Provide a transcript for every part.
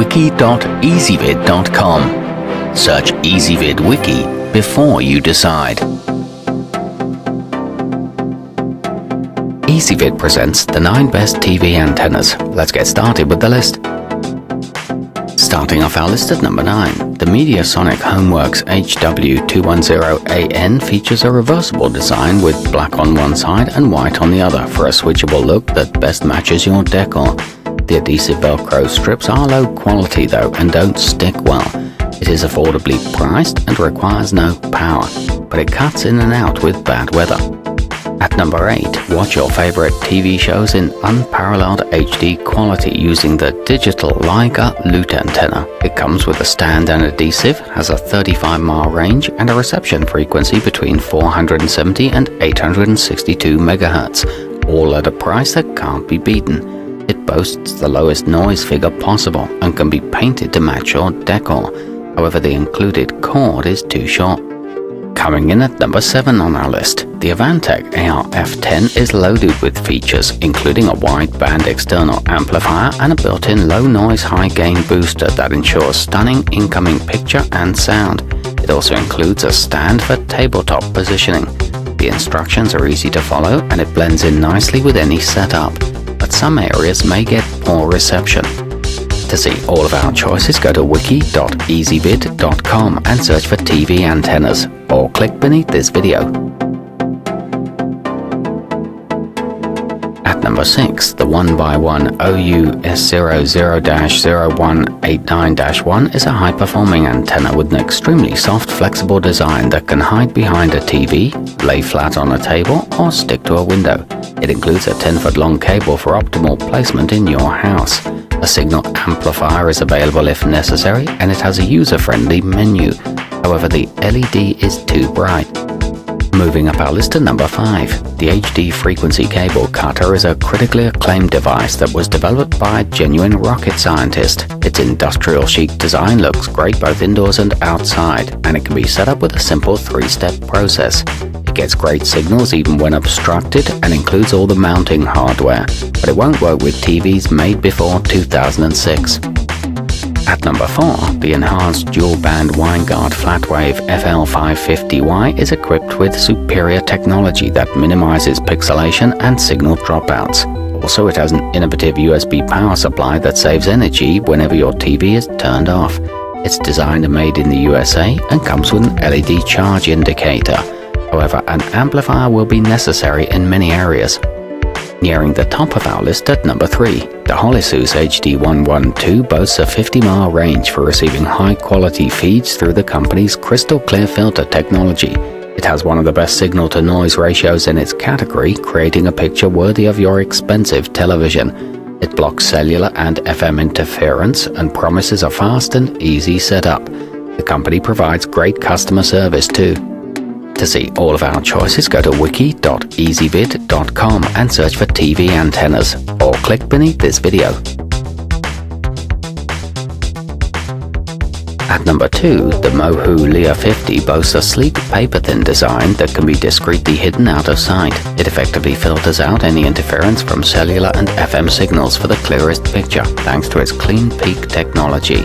wiki.ezvid.com. Search EZVID Wiki before you decide. Ezvid presents the 9 best TV antennas. Let's get started with the list. Starting off our list at number 9, the Mediasonic HomeWorx HW210AN features a reversible design with black on one side and white on the other for a switchable look that best matches your decor. The adhesive Velcro strips are low quality though and don't stick well. It is affordably priced and requires no power, but it cuts in and out with bad weather. At number 8, watch your favorite TV shows in unparalleled HD quality using the digital Liga Lute antenna. It comes with a stand and adhesive, has a 35 mile range and a reception frequency between 470 and 862 MHz, all at a price that can't be beaten. It boasts the lowest noise figure possible and can be painted to match your decor. However, the included cord is too short. Coming in at number 7 on our list, the Avantec AR-F10 is loaded with features including a wideband external amplifier and a built-in low-noise high-gain booster that ensures stunning incoming picture and sound. It also includes a stand for tabletop positioning. The instructions are easy to follow and it blends in nicely with any setup, but some areas may get poor reception. To see all of our choices, go to wiki.ezvid.com and search for TV antennas, or click beneath this video. Number 6, the 1byone OU-S00-0189-1 is a high-performing antenna with an extremely soft, flexible design that can hide behind a TV, lay flat on a table, or stick to a window. It includes a 10-foot long cable for optimal placement in your house. A signal amplifier is available if necessary, and it has a user-friendly menu. However, the LED is too bright. Moving up our list to number 5. The HD frequency cable cutter is a critically acclaimed device that was developed by a genuine rocket scientist. Its industrial chic design looks great both indoors and outside, and it can be set up with a simple three-step process. It gets great signals even when obstructed and includes all the mounting hardware, but it won't work with TVs made before 2006. At number 4, the enhanced dual-band Winegard Flatwave FL550Y is equipped with superior technology that minimizes pixelation and signal dropouts. Also, it has an innovative USB power supply that saves energy whenever your TV is turned off. It's designed and made in the USA and comes with an LED charge indicator. However, an amplifier will be necessary in many areas. Nearing the top of our list at number 3, the Holisus HD112 boasts a 50 mile range for receiving high quality feeds through the company's crystal clear filter technology. It has one of the best signal to noise ratios in its category, creating a picture worthy of your expensive television. It blocks cellular and FM interference and promises a fast and easy setup. The company provides great customer service too. To see all of our choices, go to wiki.ezvid.com and search for TV antennas, or click beneath this video. At number 2, the Mohu Leaf 50 boasts a sleek paper-thin design that can be discreetly hidden out of sight. It effectively filters out any interference from cellular and FM signals for the clearest picture, thanks to its Clean Peak technology.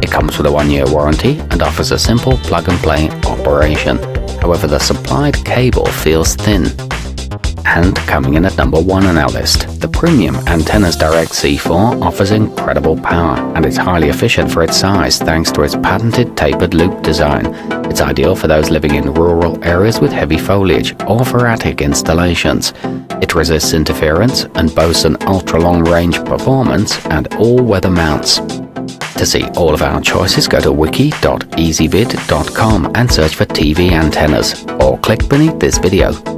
It comes with a one-year warranty and offers a simple plug-and-play operation. However, the supplied cable feels thin. And coming in at number one on our list, the premium Antennas Direct C4 offers incredible power and is highly efficient for its size thanks to its patented tapered loop design. It's ideal for those living in rural areas with heavy foliage or for attic installations. It resists interference and boasts an ultra-long range performance and all-weather mounts. To see all of our choices, go to wiki.ezvid.com and search for TV antennas, or click beneath this video.